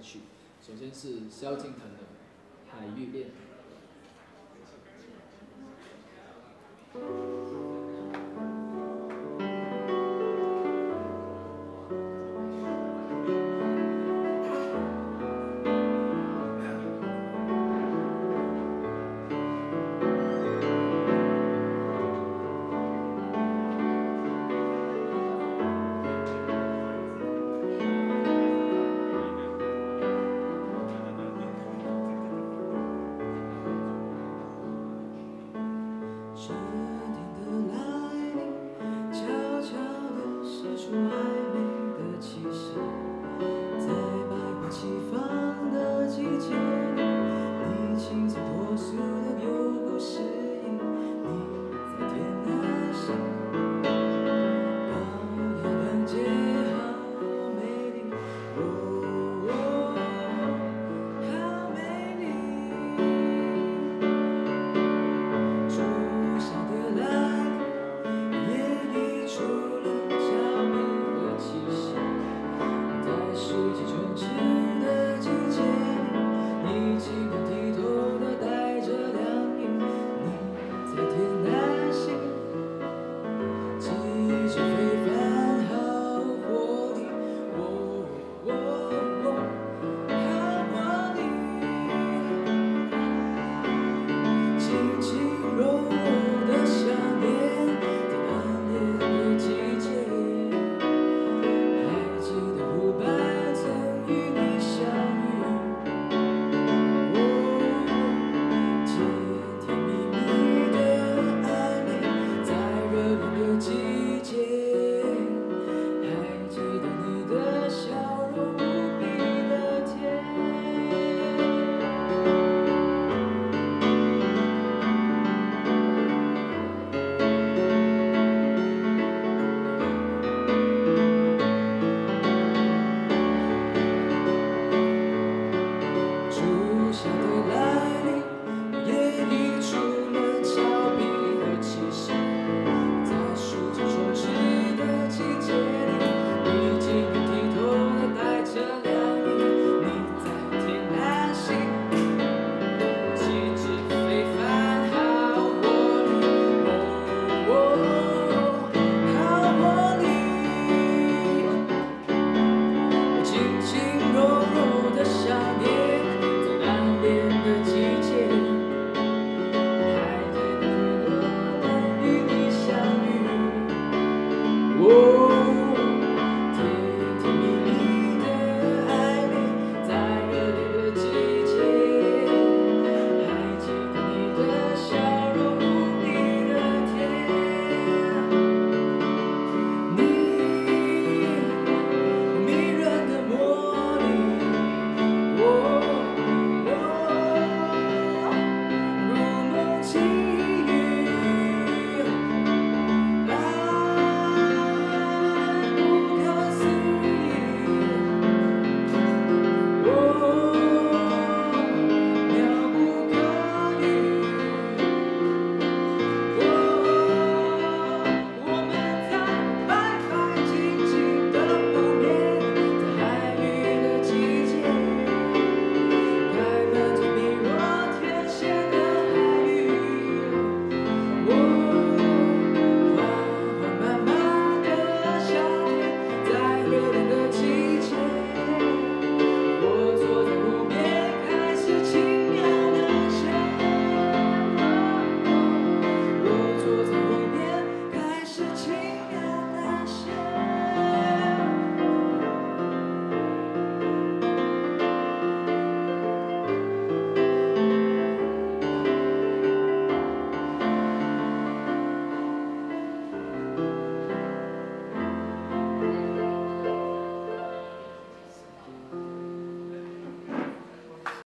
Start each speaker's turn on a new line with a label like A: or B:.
A: 首先是萧敬腾的《海芋恋》。